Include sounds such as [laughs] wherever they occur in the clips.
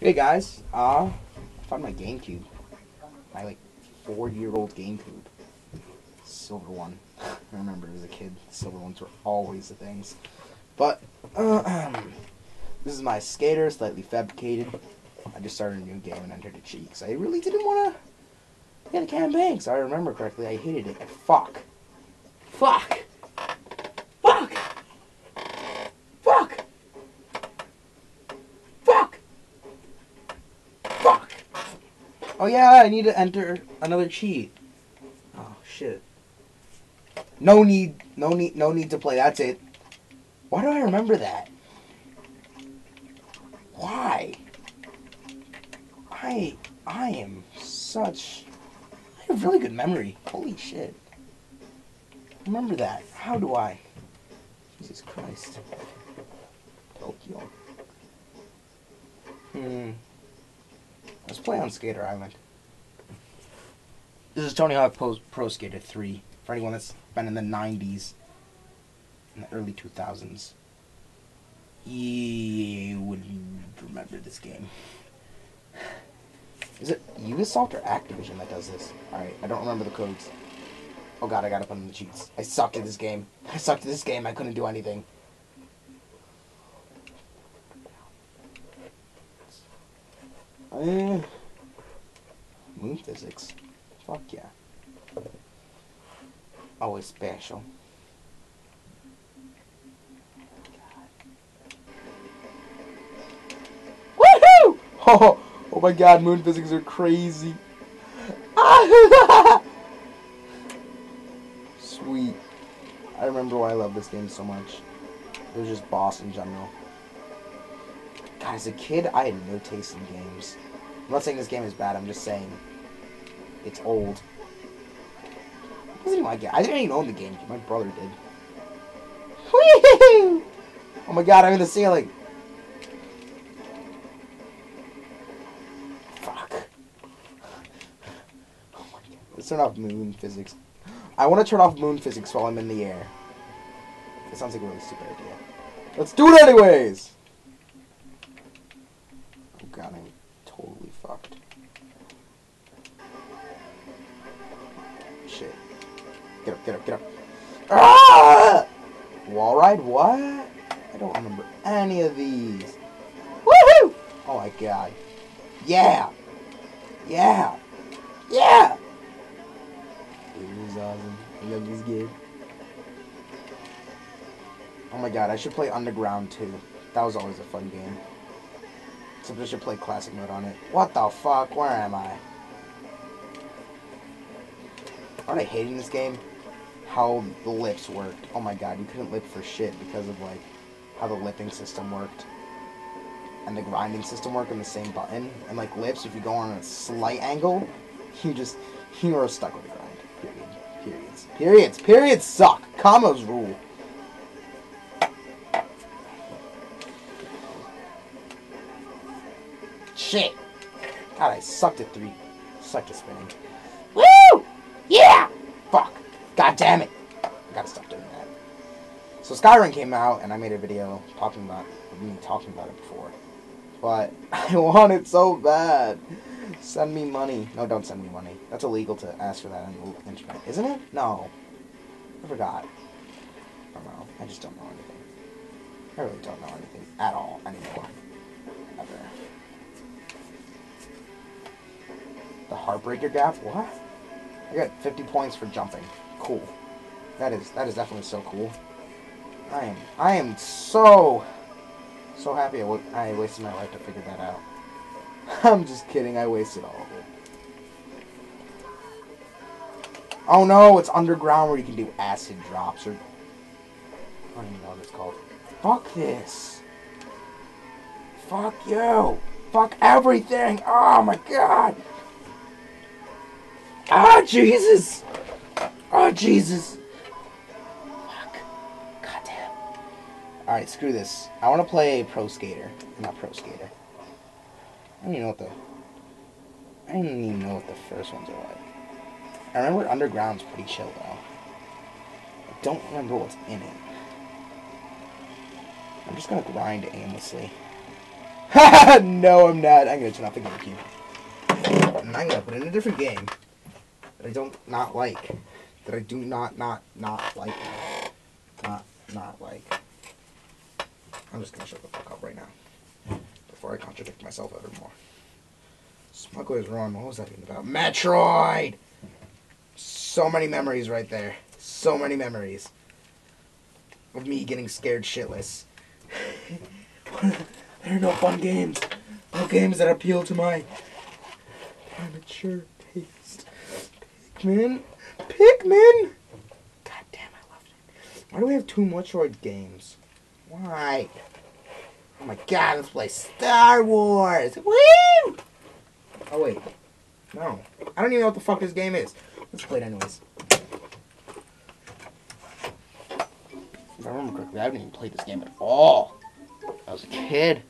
Hey guys, uh, I found my GameCube. My like four-year-old GameCube. Silver one. I remember as a kid, silver ones were always the things. But uh, [clears throat] this is my skater, slightly fabricated. I just started a new game and entered a cheat because I really didn't want to get a campaign. So I remember correctly, I hated it. Fuck. Fuck. Fuck. Fuck. Fuck. Oh yeah, I need to enter another cheat. Oh shit. No need, no need, no need to play. That's it. Why do I remember that? Why? I I am such. I have really good memory. Holy shit. Remember that. How do I? Jesus Christ. Tokyo. Hmm. Let's play on Skater Island. This is Tony Hawk Pro, Pro Skater 3. For anyone that's been in the 90s, in the early 2000s, you would remember this game. Is it Ubisoft or Activision that does this? Alright, I don't remember the codes. Oh god, I gotta put in the cheats. I sucked at this game. [laughs] I sucked at this game. I couldn't do anything. Uh, moon physics. Fuck yeah. Always special. Woohoo! Oh, [laughs] oh my god, moon physics are crazy. [laughs] Sweet. I remember why I love this game so much. It was just boss in general. God, as a kid, I had no taste in games. I'm not saying this game is bad, I'm just saying it's old. It wasn't even my game. I didn't even own the game. My brother did. Whee! [laughs] Oh my god, I'm in the ceiling. Fuck. Oh my god. Let's turn off moon physics. I want to turn off moon physics while I'm in the air. It sounds like a really stupid idea. Let's do it anyways! Oh god, I'm fucked. Shit. Get up, get up, get up. Ah! Wall ride? What? I don't remember any of these. Woohoo! Oh my god. Yeah! Yeah! Yeah! This is awesome. I love this game. Oh my god, I should play Underground too. That was always a fun game. Except I should play classic mode on it. What the fuck? Where am I? Aren't I hating this game? How the lips worked. Oh my god, you couldn't lip for shit because of like how the lipping system worked. And the grinding system worked on the same button. And like lips, if you go on a slight angle, [laughs] you just [laughs] you are stuck with the grind. Period. Periods. Periods. Periods suck. Commas rule. Shit. God, I sucked at three. Sucked at spinning. Woo! Yeah! Fuck. God damn it. I gotta stop doing that. So Skyrim came out, and I made a video talking about me talking about it before. But [laughs] I want it so bad. Send me money. No, don't send me money. That's illegal to ask for that on the internet, isn't it? No. I forgot. I don't know. I just don't know anything. I really don't know anything at all Heartbreaker Gap? What? I got 50 points for jumping. Cool. That is that is definitely so cool. I am I am so so happy I, wasted my life to figure that out. [laughs] I'm just kidding. I wasted all of it. Oh no, it's underground where you can do acid drops or I don't even know what it's called. Fuck this. Fuck you. Fuck everything. Oh my god. Ah, Jesus! Oh, Jesus! Fuck. God damn. Alright, screw this. I want to play Pro Skater. Not Pro Skater. I don't even know what the... I don't even know what the first ones are like. I remember Underground's pretty chill, though. I don't remember what's in it. I'm just gonna grind aimlessly. [laughs] no, I'm not. I'm gonna turn off the GameCube. And I'm gonna put in a different game that I don't not like. That I do not not not like. Not not like. I'm just gonna shut the fuck up right now. Before I contradict myself ever more. Smuggler's Run, what was that even about? Metroid! So many memories right there. So many memories. Of me getting scared shitless. [laughs] there are no fun games. No games that appeal to my mature taste. Pikmin? Pikmin! God damn, I loved it. Why do we have two Metroid games? Why? Oh my god, let's play Star Wars! Woo! Oh wait. No. I don't even know what the fuck this game is. Let's play it anyways. If I remember correctly, I haven't even played this game at all. I was a kid.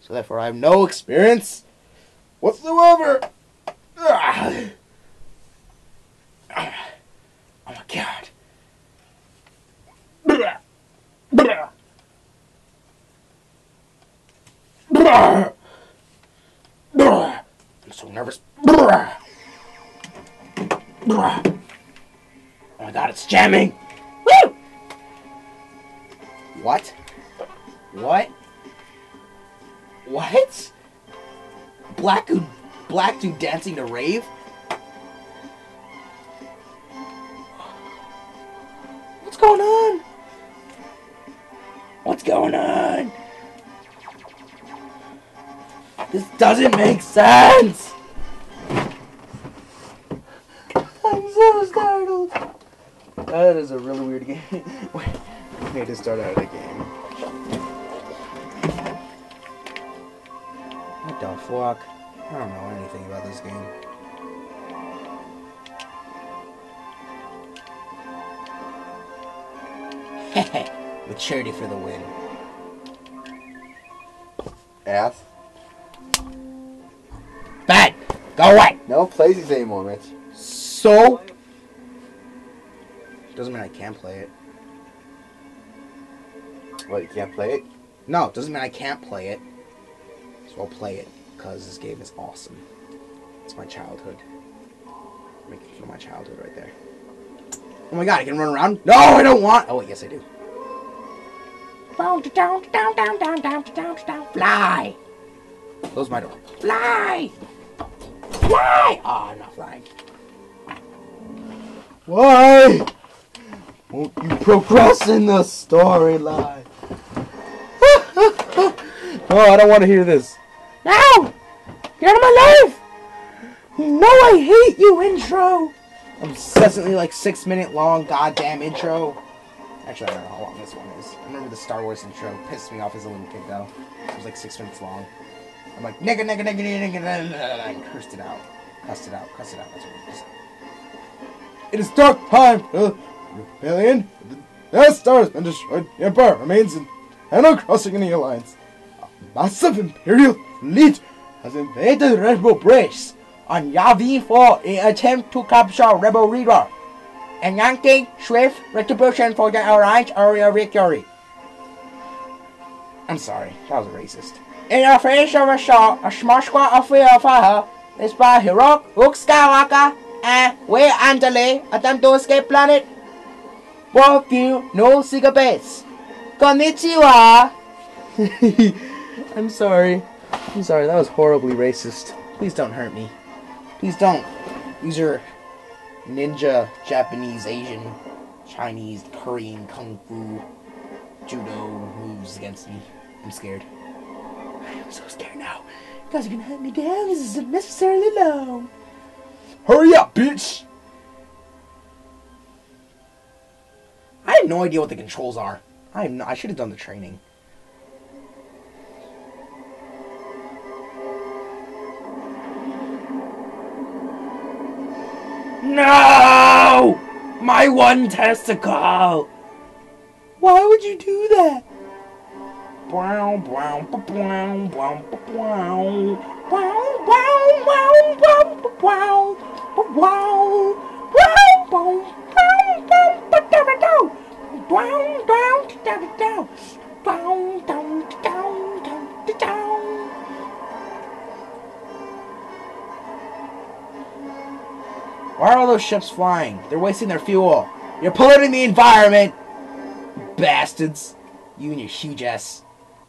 So therefore I have no experience whatsoever. Ah. Ah. Oh my god. Blah. Blah. Blah. Blah. I'm so nervous. Oh my god, it's jamming! Woo! What? What? What? Black dude, black dude dancing to rave? What's going on? What's going on? Doesn't make sense! I'm so startled. Oh, that is a really weird game. [laughs] Wait, I need to start out a game. What the fuck? I don't know anything about this game. [laughs] Maturity for the win. Ass. Go away! No one plays these anymore, Mitch. So? Doesn't mean I can't play it. What, you can't play it? No, it doesn't mean I can't play it. So I'll play it because this game is awesome. It's my childhood. Making fun of my childhood right there. Oh my god, I can run around? No, I don't want. Oh wait, yes I do. Down, down, down, down, down, down, down, down. Fly. Close my door. Fly. Fly. Oh, I'm not flying. Why? Won't you progress in the storyline? [laughs] no, I don't want to hear this. Now! Get out of my life! You know I hate you, intro! Obsessively like six minute long goddamn intro. Actually, I don't know how long this one is. I remember the Star Wars intro pissed me off as a little kid though. It was like six minutes long. I'm like, nigga, nigga, nigga, nigga, nigga, nigga, and cursed it out. Cussed it out, cussed it out. That's what it is. It is dark time. The rebellion, the Star has been destroyed. The Empire remains in Animal Crossing in the Alliance. A massive Imperial fleet has invaded Rainbow Bridge. On Yavi for an attempt to capture Rebel Reader. And Yankee swift retribution for the Alliance area victory. I'm sorry, that was racist. In the face of a shot, a small squad of freedom fire, is by hero Luke Skywalker and Wedge Antilles attempt to escape planet. You no secret base. Konnichiwa! [laughs] I'm sorry. I'm sorry, that was horribly racist. Please don't hurt me. Please don't. These are ninja, Japanese, Asian, Chinese, Korean, Kung Fu, Judo moves against me. I'm scared. I'm so scared now. You guys are gonna hunt me down. This is unnecessarily long. Hurry up, bitch! I have no idea what the controls are. I am. No, I should have done the training. No! My one testicle! Why would you do that? Why are all those ships flying? They're wasting their fuel. You're polluting the environment! Bastards. You and your huge ass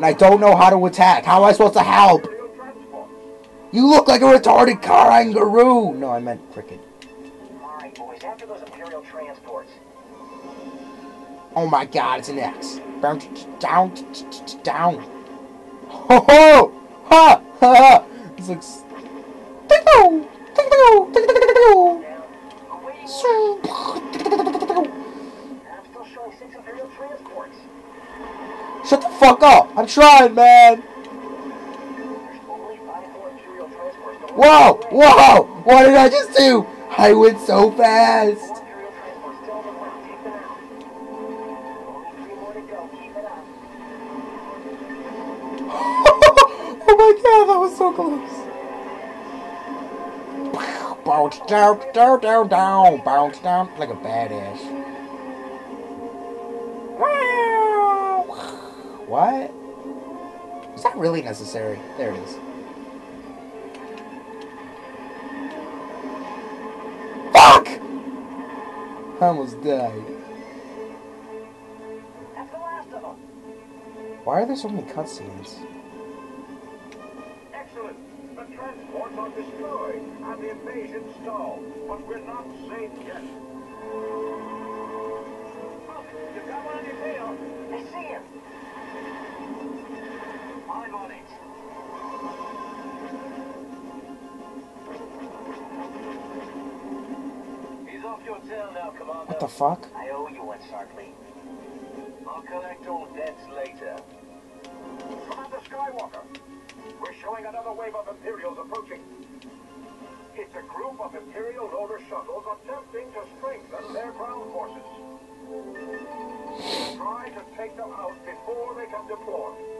and I don't know how to attack. How am I supposed to help? You look like a retarded car kangaroo! No, I meant cricket. All right, boys. After those Imperial transports. Oh my god, it's an X. Down, down, down. Ho ho! Ha! Ha! ha. This looks. Down. Awaiting orders. I'm Shut the fuck up! I'm trying, man! Whoa! Whoa! What did I just do? I went so fast! [laughs] oh my god, that was so close! Bounce down, down, down, down! Bounce down like a badass. What? Is that really necessary? There it is. Fuck! I almost died. That's the last of them. Why are there so many cutscenes? Excellent. The transports are destroyed and the invasion stalled, but we're not safe yet. Look, you've got one on your tail. I see him. I'm on it. He's off your tail now, Commander. What the fuck? I owe you one, Sarkley. I'll collect old debts later. Commander Skywalker, we're showing another wave of Imperials approaching. It's a group of Imperial loader shuttles attempting to strengthen their ground forces. Try to take them out before they can deploy.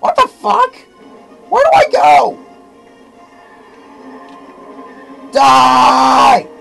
What the fuck? Where do I go? Die!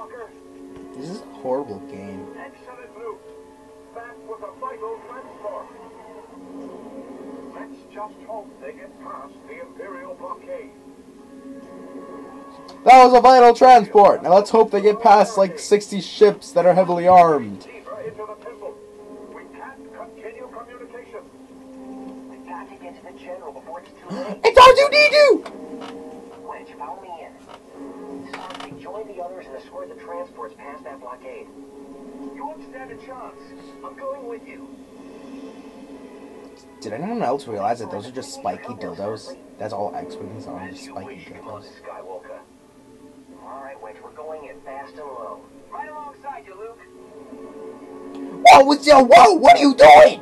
Commander Skywalker. This is a horrible game. Excellent move. That was a vital transport. Let's just hope they get past the Imperial blockade. That was a vital transport. Now let's hope they get past like 60 ships that are heavily armed. Deeper into the temple. We can't continue communication. We've got to get to the general before it's too late. It's R2D2! Wedge, follow me in. Join the others and escort the transports past that blockade. You won't stand a chance. I'm going with you. Did anyone else realize that those are just spiky dildos? That's all X-Wings are, just spiky dildos. Skywalker. All right, Wedge, we're going in fast and low. Right alongside you, Luke. Whoa, what's your, whoa, what are you doing?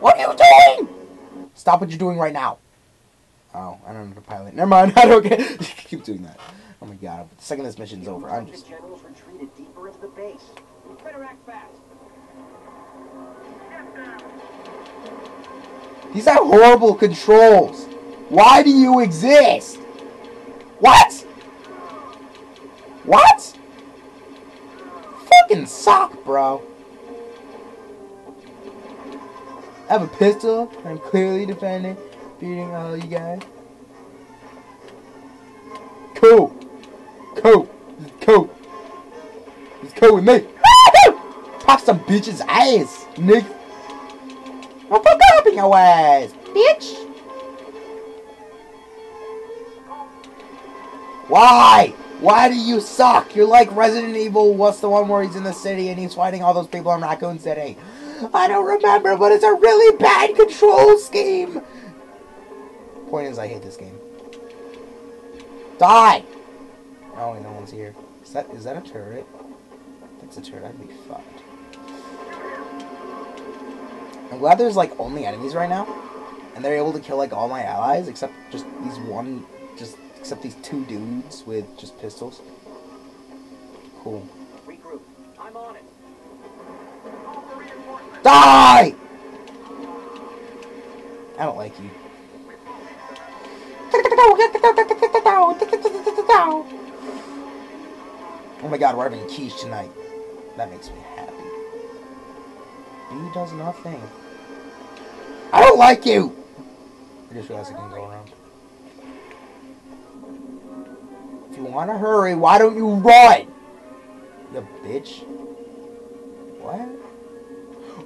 What are you doing? Stop what you're doing right now. Oh, I don't know the pilot. Never mind, [laughs] I don't get [laughs] Keep doing that. Oh my god, the second this mission's over, I'm just... Generals retreated deeper into the base. These are horrible controls. Why do you exist? What? What? Fucking suck, bro. I have a pistol. I'm clearly defending, beating all you guys. Cool. Cool. Is cool. Is cool with me. Pop some bitch's ass, nigga. Well, fuck up in your ass, bitch. Why? Why do you suck? You're like Resident Evil. What's the one where he's in the city and he's fighting all those people in Raccoon City? I don't remember, but it's a really bad control scheme. Point is, I hate this game. Die! Oh, wait, no one's here. Is that is that a turret? That's a turret. I'd be fucked. I'm glad there's like only enemies right now, and they're able to kill like all my allies except just these one, just except these two dudes with just pistols. Cool. Regroup. I'm on it. Die! I don't like you. Oh my god, we're having quiche tonight. That makes me happy. B does nothing. I don't like you! I just realized I can go around. If you want to hurry, why don't you run? You bitch. What?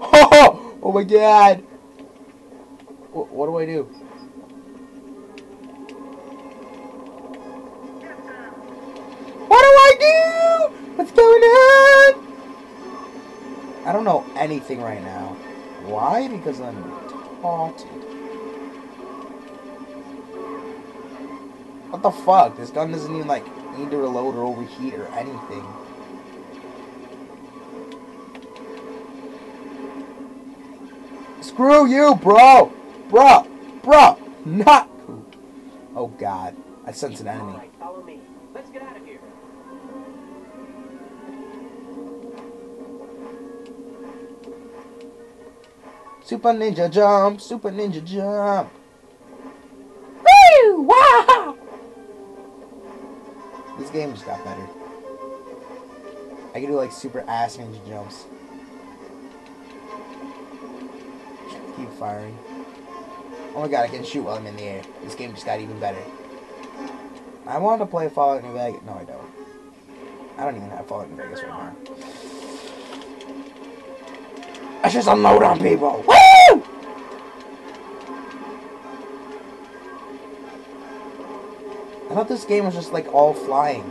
Oh, [laughs] oh my god! What, what do I do? I don't know anything right now. Why? Because I'm taunted. What the fuck? This gun doesn't even like need to reload or overheat or anything. Screw you, bro! Bro! Bro! Not. Oh god. I sense an enemy. Super Ninja Jump! Super Ninja Jump! Woo! Wow! This game just got better. I can do like super ass ninja jumps. Keep firing. Oh my god, I can shoot while I'm in the air. This game just got even better. I want to play Fallout New Vegas. No, I don't. I don't even have Fallout New Vegas right now. I just unload on people. Woo! I thought this game was just like all flying.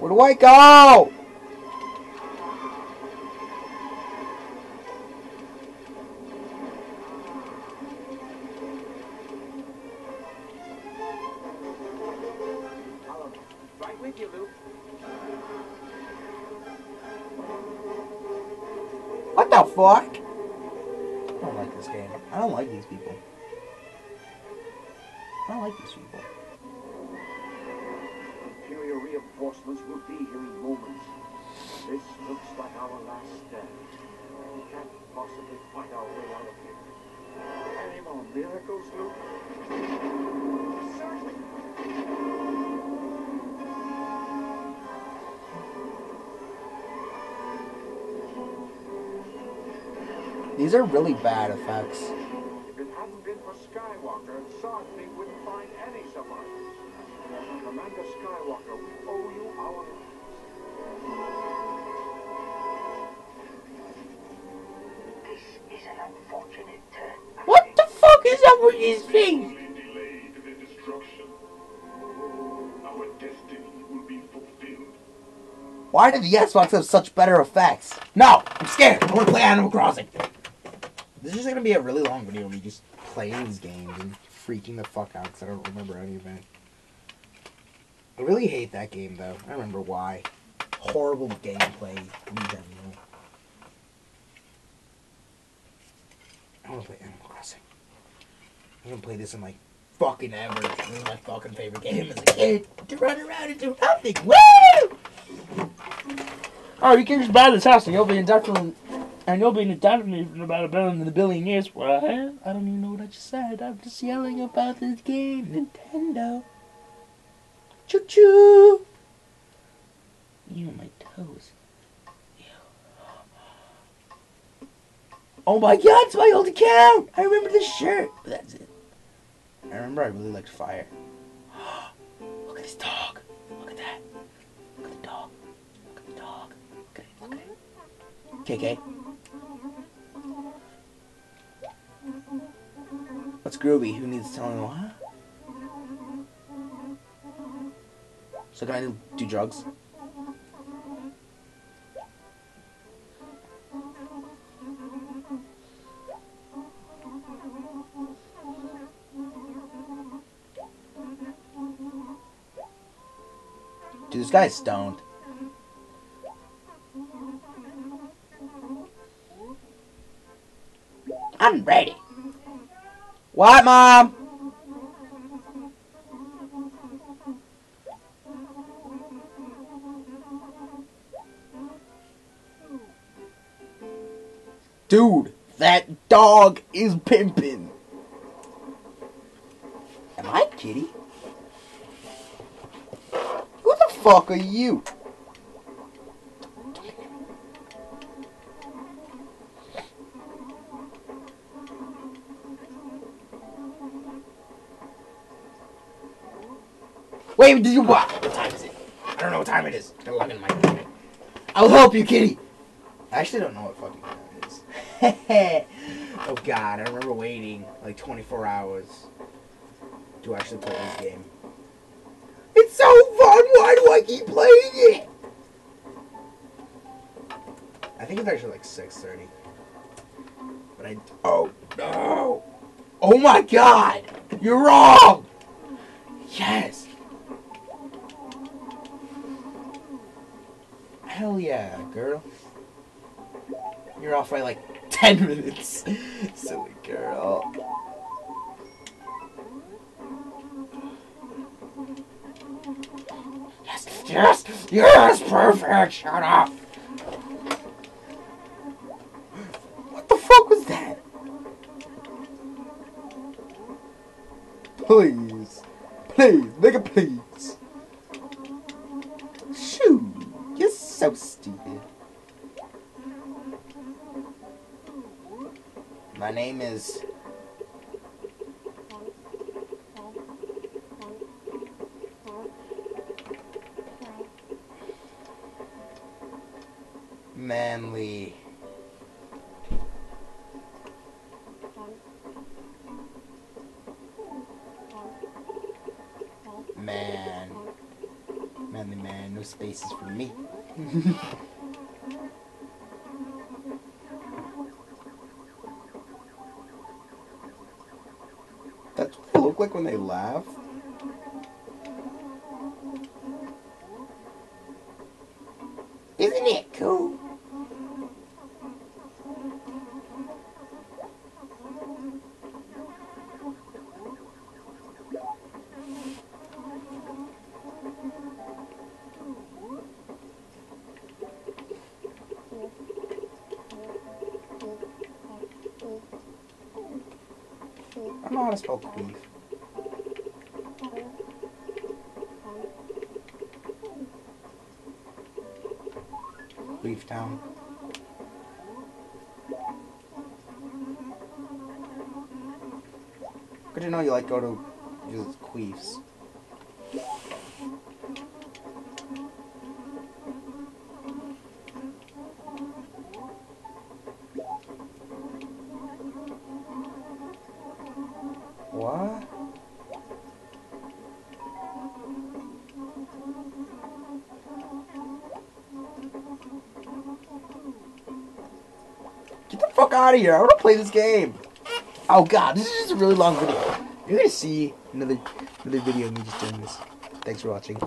Where do I go? With you, Luke. What the fuck? I don't like this game. I don't like these people. I don't like these people. Imperial reinforcements will be here in moments. This looks like our last stand. We can't possibly find our way out of here. Any more miracles, Luke? Certainly. These are really bad effects. If it hadn't been for Skywalker, wouldn't find any Skywalker, we owe you our This is an unfortunate. What the fuck is up with these things? Why did the Xbox have such better effects? No, I'm scared. I want to play Animal Crossing. This is gonna be a really long video of me just playing these games and freaking the fuck out because I don't remember any of it. I really hate that game though. I remember why. Horrible gameplay in general. I want to play Animal Crossing. I haven't played this in like fucking ever. This is my fucking favorite game as a kid. To run around and do nothing. Woo! Oh, you can just buy this house and you'll be in indefinitely, and you'll be in about a billion, a billion years. What? I don't even know what I just said. I'm just yelling about this game, Nintendo. Choo choo. You my toes. Ew. Oh my god, it's my old account! I remember this shirt. But that's it. I remember I really liked fire. [gasps] Look at this dog. Look at that. Look at the dog. Look at the dog. Look at it. Look at it. KK. What's groovy? Who needs telling what? So can I do, drugs? Dude, this guy's stoned. I'm ready. What, Mom? Dude, that dog is pimping. Am I kitty? Who the fuck are you? Wait, did you what? What time is it? I don't know what time it is. Gotta log in my. I'll help you, kitty. I actually don't know what fucking time it is. [laughs] oh god, I remember waiting like 24 hours to actually play this game. It's so fun! Why do I keep playing it? I think it's actually like 6.30. But I... Oh, no! Oh my god! You're wrong! Yes! Hell yeah, girl. You're off by like [laughs] 10 minutes. Silly girl. Yes, yes, yes, perfect. Shut up. Manly man, no spaces for me. [laughs] That's what they look like when they laugh. How to spell queef. Queef Town. Good to know you like go to visit queefs. Here. I want to play this game. Oh god, this is just a really long video. You're gonna see another another video of me just doing this. Thanks for watching.